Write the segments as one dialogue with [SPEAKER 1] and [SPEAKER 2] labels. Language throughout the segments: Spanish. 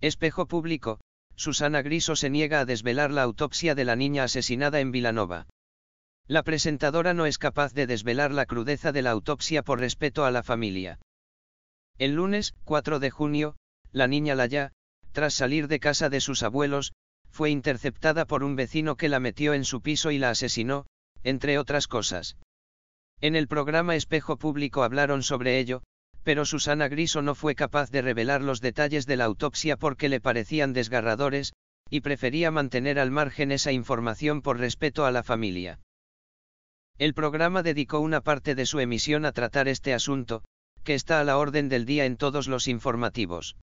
[SPEAKER 1] Espejo público, Susana Griso se niega a desvelar la autopsia de la niña asesinada en Vilanova. La presentadora no es capaz de desvelar la crudeza de la autopsia por respeto a la familia. El lunes, 4 de junio, la niña Laya, tras salir de casa de sus abuelos, fue interceptada por un vecino que la metió en su piso y la asesinó, entre otras cosas. En el programa Espejo Público hablaron sobre ello, pero Susana Griso no fue capaz de revelar los detalles de la autopsia porque le parecían desgarradores, y prefería mantener al margen esa información por respeto a la familia. El programa dedicó una parte de su emisión a tratar este asunto, que está a la orden del día en todos los informativos.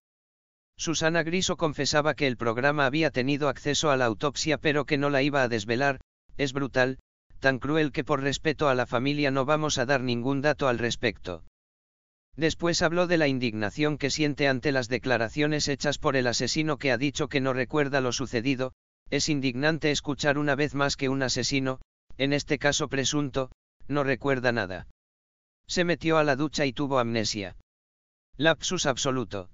[SPEAKER 1] Susana Griso confesaba que el programa había tenido acceso a la autopsia pero que no la iba a desvelar, es brutal, tan cruel que por respeto a la familia no vamos a dar ningún dato al respecto. Después habló de la indignación que siente ante las declaraciones hechas por el asesino que ha dicho que no recuerda lo sucedido, es indignante escuchar una vez más que un asesino, en este caso presunto, no recuerda nada. Se metió a la ducha y tuvo amnesia. Lapsus absoluto.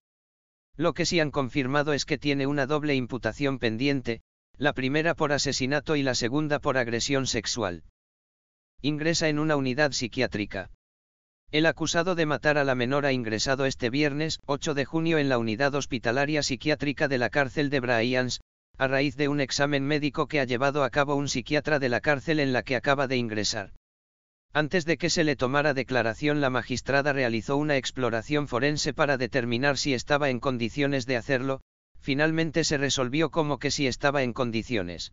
[SPEAKER 1] Lo que sí han confirmado es que tiene una doble imputación pendiente, la primera por asesinato y la segunda por agresión sexual. Ingresa en una unidad psiquiátrica. El acusado de matar a la menor ha ingresado este viernes, 8 de junio, en la unidad hospitalaria psiquiátrica de la cárcel de Bryans, a raíz de un examen médico que ha llevado a cabo un psiquiatra de la cárcel en la que acaba de ingresar. Antes de que se le tomara declaración la magistrada realizó una exploración forense para determinar si estaba en condiciones de hacerlo, finalmente se resolvió como que sí estaba en condiciones.